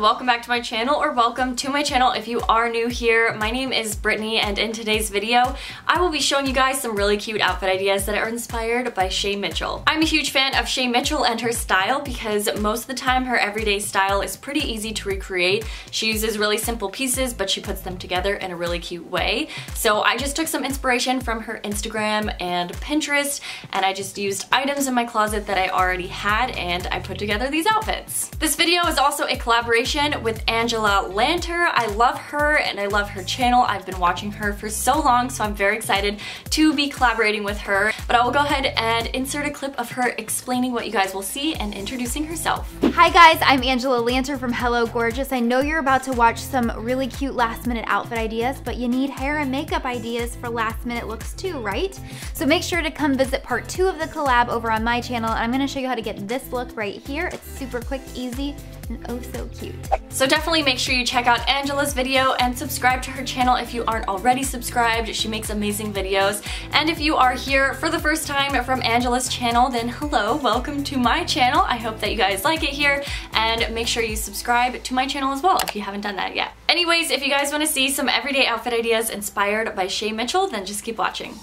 welcome back to my channel or welcome to my channel if you are new here. My name is Brittany and in today's video I will be showing you guys some really cute outfit ideas that are inspired by Shay Mitchell. I'm a huge fan of Shay Mitchell and her style because most of the time her everyday style is pretty easy to recreate. She uses really simple pieces but she puts them together in a really cute way. So I just took some inspiration from her Instagram and Pinterest and I just used items in my closet that I already had and I put together these outfits. This video is also a collaboration with Angela Lanter. I love her and I love her channel. I've been watching her for so long, so I'm very excited to be collaborating with her. But I will go ahead and insert a clip of her explaining what you guys will see and introducing herself. Hi guys, I'm Angela Lanter from Hello Gorgeous. I know you're about to watch some really cute last minute outfit ideas, but you need hair and makeup ideas for last minute looks too, right? So make sure to come visit part two of the collab over on my channel. I'm gonna show you how to get this look right here. It's super quick, easy, and oh so cute. So definitely make sure you check out Angela's video and subscribe to her channel if you aren't already subscribed. She makes amazing videos. And if you are here for the first time from Angela's channel, then hello, welcome to my channel. I hope that you guys like it here and make sure you subscribe to my channel as well if you haven't done that yet. Anyways, if you guys want to see some everyday outfit ideas inspired by Shay Mitchell, then just keep watching.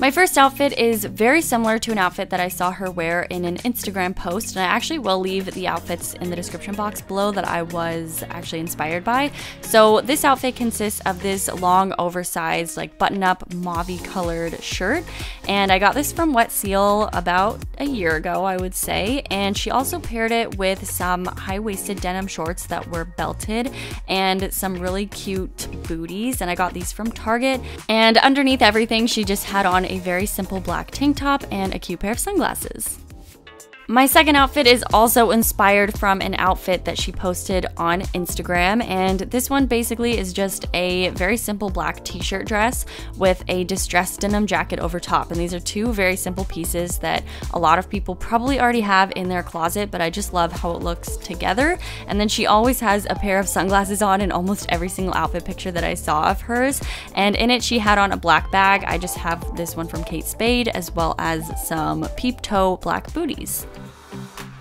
My first outfit is very similar to an outfit that I saw her wear in an Instagram post, and I actually will leave the outfits in the description box below that I was actually inspired by. So this outfit consists of this long, oversized, like button-up, mauve colored shirt, and I got this from Wet Seal about a year ago, I would say, and she also paired it with some high-waisted denim shorts that were belted and some really cute booties, and I got these from Target, and underneath everything, she just had on a very simple black tank top and a cute pair of sunglasses. My second outfit is also inspired from an outfit that she posted on Instagram, and this one basically is just a very simple black t-shirt dress with a distressed denim jacket over top. And these are two very simple pieces that a lot of people probably already have in their closet, but I just love how it looks together. And then she always has a pair of sunglasses on in almost every single outfit picture that I saw of hers. And in it, she had on a black bag. I just have this one from Kate Spade, as well as some peep toe black booties.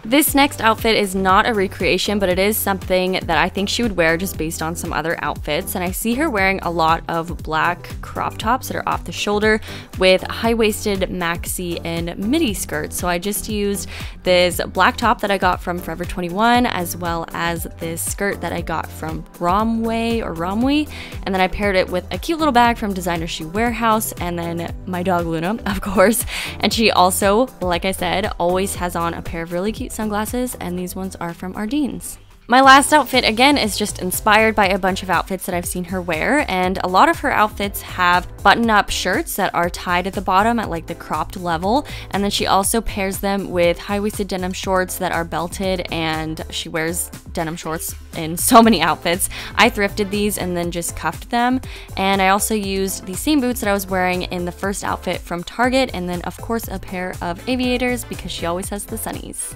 This next outfit is not a recreation, but it is something that I think she would wear just based on some other outfits. And I see her wearing a lot of black crop tops that are off the shoulder with high-waisted maxi and midi skirts. So I just used this black top that I got from Forever 21 as well as this skirt that I got from Romwe or Romwe. And then I paired it with a cute little bag from Designer Shoe Warehouse and then my dog Luna, of course. And she also, like I said, always has on a pair of really cute sunglasses, and these ones are from Ardene's. My last outfit, again, is just inspired by a bunch of outfits that I've seen her wear, and a lot of her outfits have button-up shirts that are tied at the bottom at like the cropped level, and then she also pairs them with high-waisted denim shorts that are belted, and she wears denim shorts in so many outfits. I thrifted these and then just cuffed them, and I also used the same boots that I was wearing in the first outfit from Target, and then of course a pair of aviators because she always has the sunnies.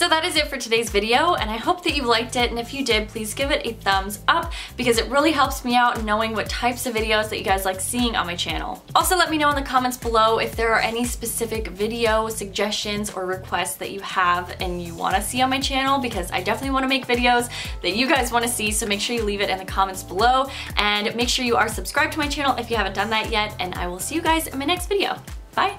So that is it for today's video and I hope that you liked it and if you did please give it a thumbs up because it really helps me out knowing what types of videos that you guys like seeing on my channel. Also let me know in the comments below if there are any specific video suggestions or requests that you have and you want to see on my channel because I definitely want to make videos that you guys want to see so make sure you leave it in the comments below and make sure you are subscribed to my channel if you haven't done that yet and I will see you guys in my next video. Bye!